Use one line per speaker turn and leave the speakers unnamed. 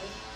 good.